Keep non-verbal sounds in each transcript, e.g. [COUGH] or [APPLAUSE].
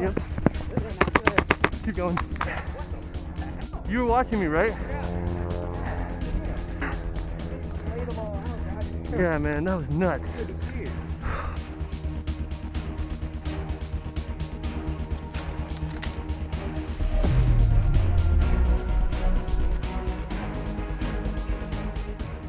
Yep. Keep going. You were watching me, right? Yeah, man, that was nuts.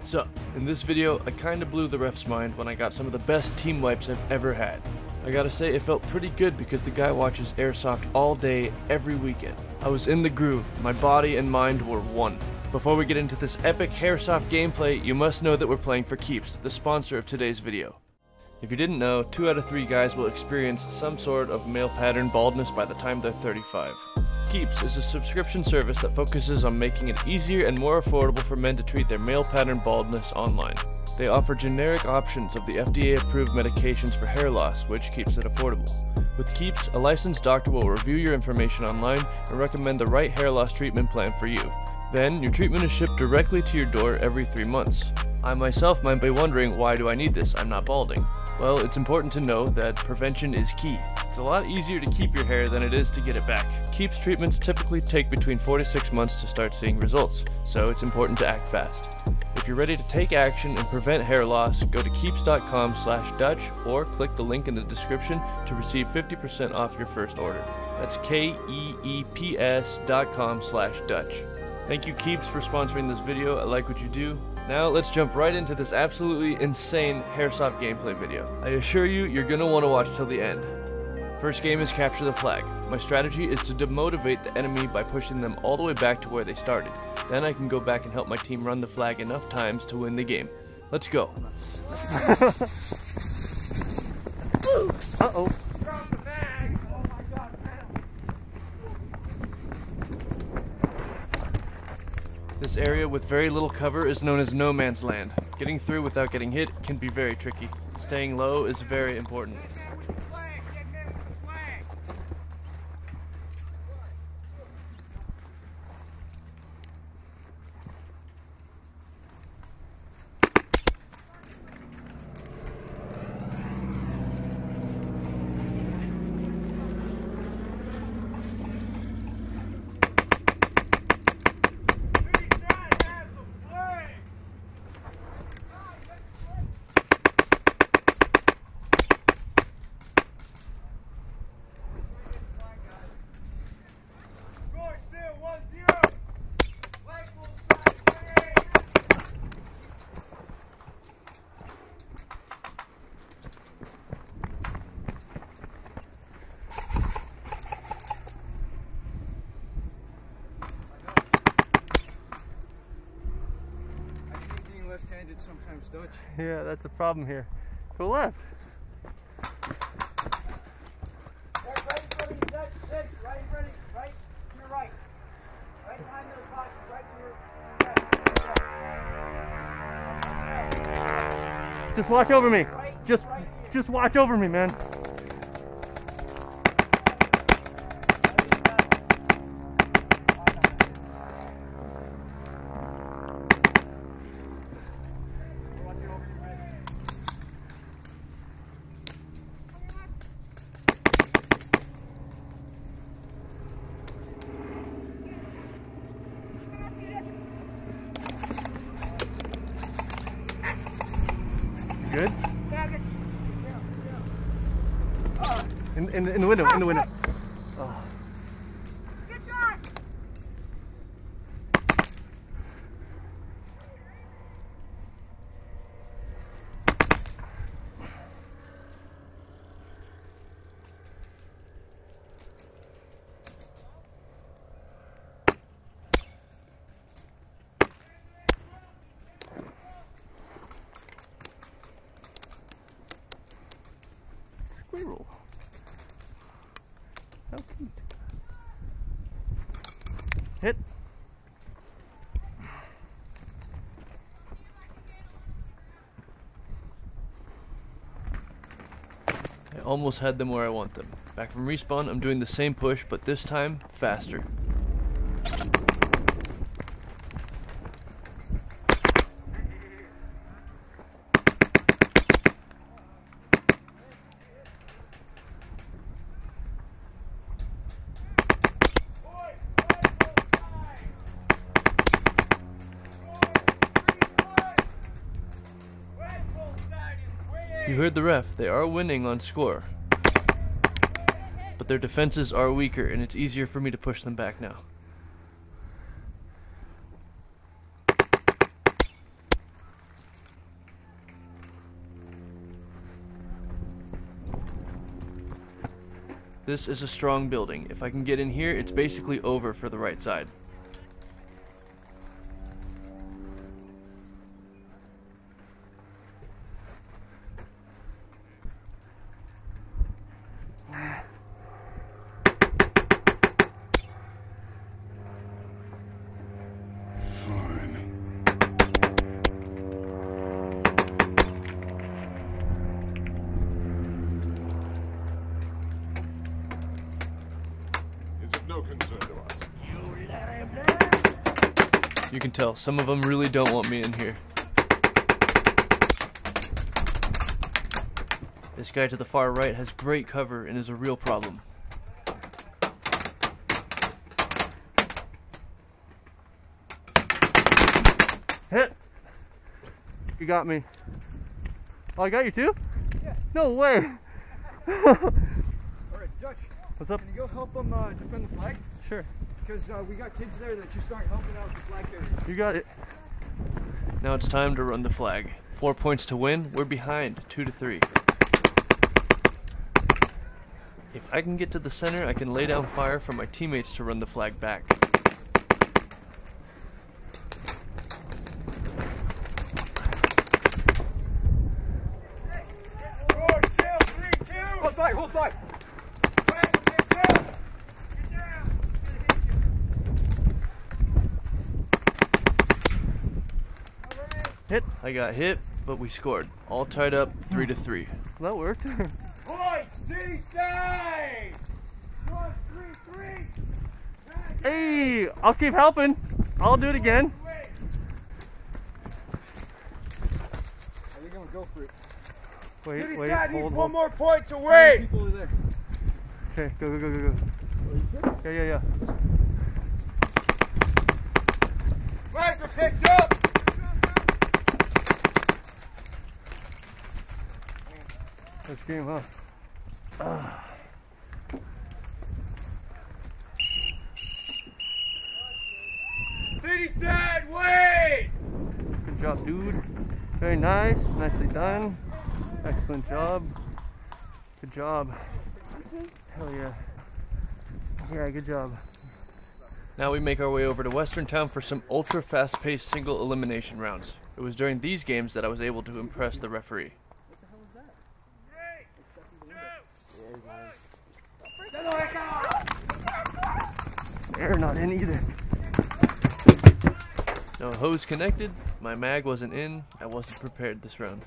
So, in this video, I kinda blew the ref's mind when I got some of the best team wipes I've ever had. I gotta say, it felt pretty good because the guy watches Airsoft all day, every weekend. I was in the groove, my body and mind were one. Before we get into this epic Hairsoft gameplay, you must know that we're playing for Keeps, the sponsor of today's video. If you didn't know, 2 out of 3 guys will experience some sort of male pattern baldness by the time they're 35. Keeps is a subscription service that focuses on making it easier and more affordable for men to treat their male pattern baldness online. They offer generic options of the FDA approved medications for hair loss, which keeps it affordable. With Keeps, a licensed doctor will review your information online and recommend the right hair loss treatment plan for you. Then, your treatment is shipped directly to your door every three months. I myself might be wondering why do I need this? I'm not balding. Well, it's important to know that prevention is key. It's a lot easier to keep your hair than it is to get it back. Keeps treatments typically take between 4 to 6 months to start seeing results, so it's important to act fast. If you're ready to take action and prevent hair loss, go to keeps.com slash Dutch or click the link in the description to receive 50% off your first order. That's K-E-E-P-S dot com slash Dutch. Thank you Keeps for sponsoring this video, I like what you do. Now let's jump right into this absolutely insane Hairsoft gameplay video. I assure you, you're gonna want to watch till the end. First game is capture the flag. My strategy is to demotivate the enemy by pushing them all the way back to where they started. Then I can go back and help my team run the flag enough times to win the game. Let's go. [LAUGHS] Uh-oh. This area with very little cover is known as no man's land. Getting through without getting hit can be very tricky. Staying low is very important. I think being sometimes Dutch. Yeah, that's a problem here. Go left. Right, right in front of you, Dutch, Dutch, right in front of you, right to your right. Right behind those boxes, right to your left. Just watch over me. Just just watch over me, man. In, the window, in the window. Almost had them where I want them. Back from respawn, I'm doing the same push, but this time, faster. The ref, they are winning on score. But their defenses are weaker, and it's easier for me to push them back now. This is a strong building. If I can get in here, it's basically over for the right side. Can tell, some of them really don't want me in here. This guy to the far right has great cover and is a real problem. Hit. You got me. Oh, I got you too? Yeah. No way. [LAUGHS] All right, Dutch, What's up? can you go help them uh, defend the flag? Sure. Because uh, we got kids there that just aren't helping out with the flag carrier. You got it. Now it's time to run the flag. Four points to win, we're behind, two to three. If I can get to the center, I can lay down fire for my teammates to run the flag back. Hold flag, hold flag. Hit. I got hit, but we scored. All tied up, three to three. That worked. Point, city side. One, three, three. hey, I'll keep helping. I'll do it again. Wait. I gonna go for it. Wait, City wait, side needs hold, one more point to win. People are there. Okay, go, go, go, go, go. Yeah, yeah, yeah. Flags are picked up. This game, huh? City side, wait. Good job, dude. Very nice. Nicely done. Excellent job. Good job. Hell yeah. Yeah, good job. Now we make our way over to Western Town for some ultra fast paced single elimination rounds. It was during these games that I was able to impress the referee. They're not in either. No hose connected, my mag wasn't in, I wasn't prepared this round.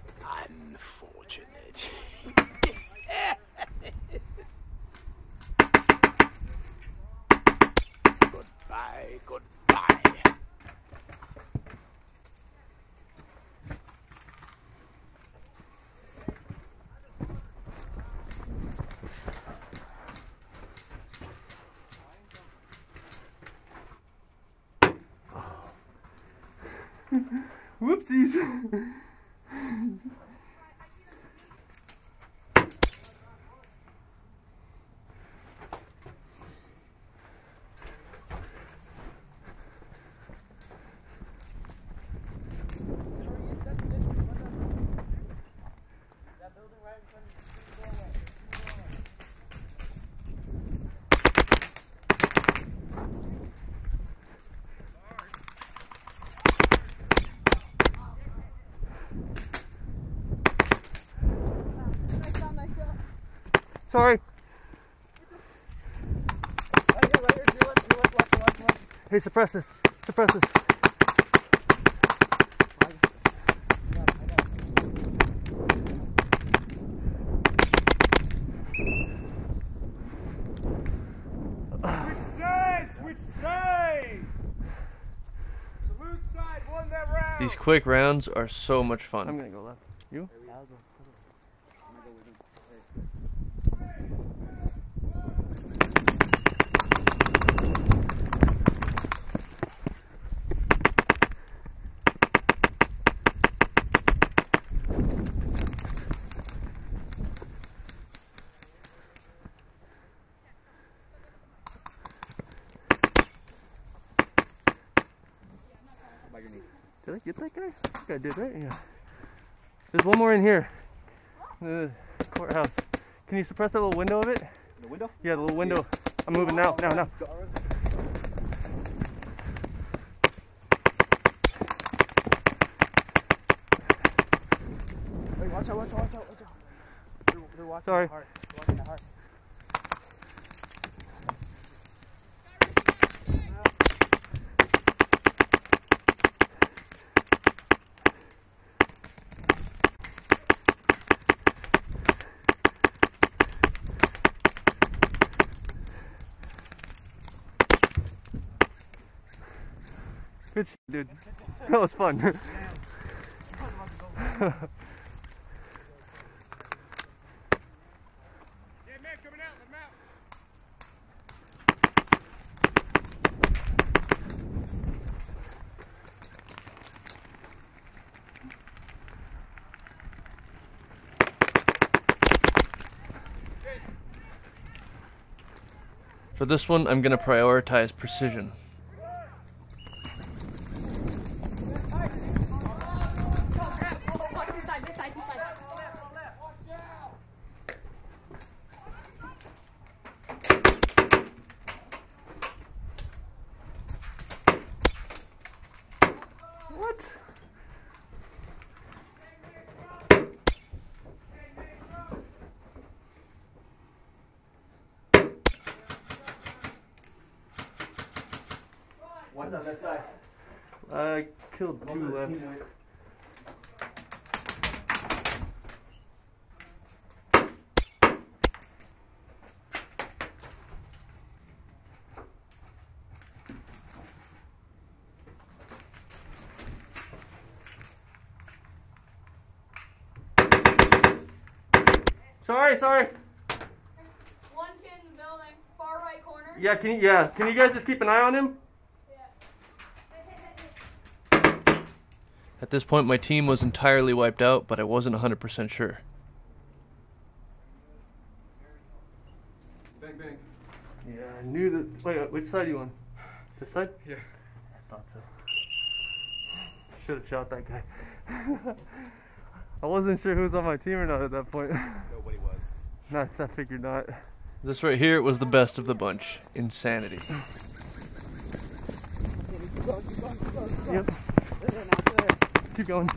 Whoopsies. [LAUGHS] Sorry. Hey, suppress this. Suppress this. Which sides? Which sides? Salute side won that round. These quick rounds are so much fun. I'm gonna go left. You? Did I get that guy? I think I did, right? Yeah. There's one more in here. The courthouse. Can you suppress that little window of it? The window? Yeah, the little window. I'm moving now, now, now. Wait, watch out, watch out, watch out, watch out. They're, they're watching Sorry. the heart. They're watching the heart. Dude. [LAUGHS] That was fun. [LAUGHS] For this one, I'm gonna prioritize precision. Watch this side, this side, this side. what? One's on that side. I killed two left. Sorry, sorry. One kid in the building, far right corner. Yeah, can you, yeah, can you guys just keep an eye on him? At this point, my team was entirely wiped out, but I wasn't 100% sure. Bang, bang. Yeah, I knew that. Wait, uh, which side are you on? This side? Yeah. I thought so. Should have shot that guy. [LAUGHS] I wasn't sure who was on my team or not at that point. [LAUGHS] Nobody was. not, I figured not. This right here was the best of the bunch. Insanity. Yep. Keep going.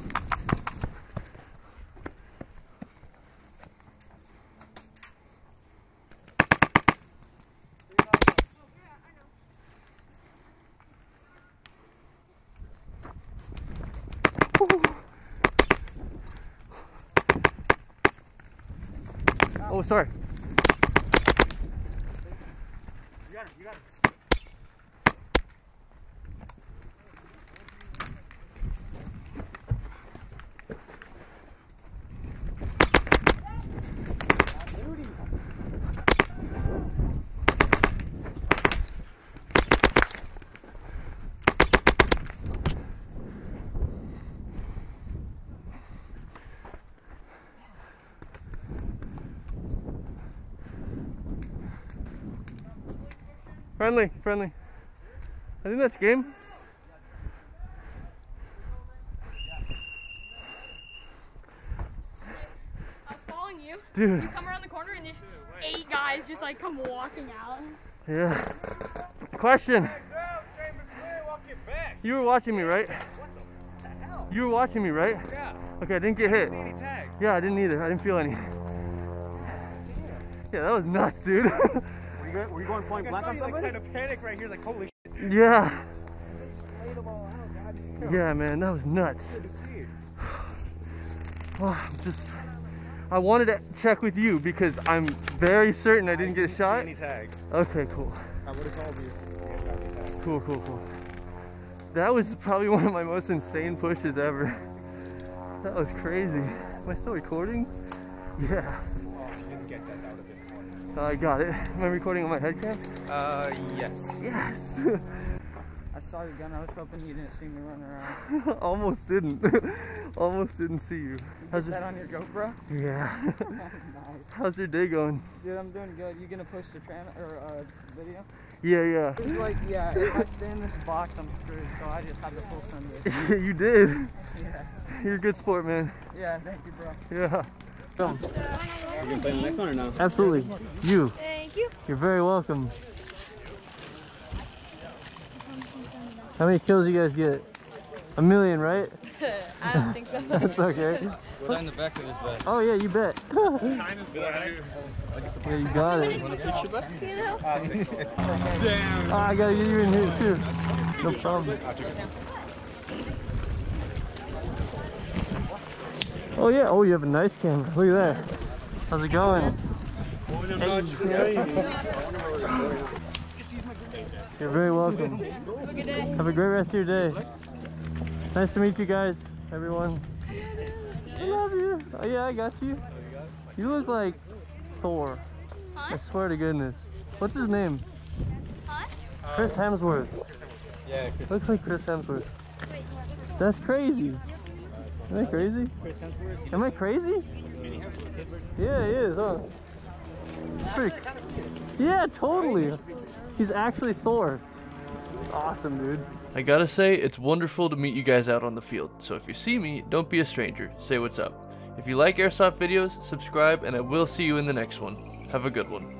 Oh, sorry. Friendly, friendly. I think that's game. I was following you. Dude, You come around the corner and just eight guys just like come walking out. yeah. Question. You were watching me, right? You were watching me, right? Yeah. Okay, I didn't get hit. Any tags? Yeah, I didn't either. I didn't feel any. Yeah, that was nuts, dude. [LAUGHS] You, go- were you going point blank on somebody? kind of panic right here, like holy shit. yeah. Lay them all out, Yeah, man, that was nuts. Good. Oh, [SIGHS] I'm just. I wanted to check with you because I'm very certain I didn't get a shot. Any tags? Okay, cool. I would have called you. Cool, cool, cool. That was probably one of my most insane pushes ever. That was crazy. Am I still recording? Yeah. Oh, if you didn't get that, that would have been funny. I got it. Am I recording on my head cam? Uh, yes. Yes. [LAUGHS] I saw your gun. I was hoping you didn't see me running around. [LAUGHS] Almost didn't. [LAUGHS] Almost didn't see you. How's Is that it? on your GoPro? Yeah. nice. How's your day going? Dude, I'm doing good. You gonna push the tran or uh, video? Yeah, yeah. It's like, yeah, if I stay in this box, I'm screwed. So I just have the full Sunday. you did. Yeah. You're a good sport, man. Yeah, thank you, bro. Yeah. Come. You gonna play the next one or no? Absolutely. You. Thank you. You're very welcome. How many kills you guys get? A million, right? [LAUGHS] I don't think so. [LAUGHS] That's okay. Go down the back of his bed. Oh yeah, you bet. [LAUGHS] yeah, you got it. Oh, I gotta get you in here too. No problem. Oh yeah. Oh, you have a nice camera. Look at that. How's it going? You're very welcome. Have a good day. Have a great rest of your day. Nice to meet you guys, everyone. I love you. Oh yeah, I got you. You look like Thor. Huh? I swear to goodness. What's his name? Huh? Chris Hemsworth. Yeah, Looks like Chris Hemsworth. That's crazy. Am I crazy? Am I crazy? Yeah, he is, huh? Pretty- Yeah, totally. He's actually Thor. It's awesome, dude. I gotta say, it's wonderful to meet you guys out on the field, so if you see me, don't be a stranger, say what's up. If you like airsoft videos, subscribe, and I will see you in the next one. Have a good one.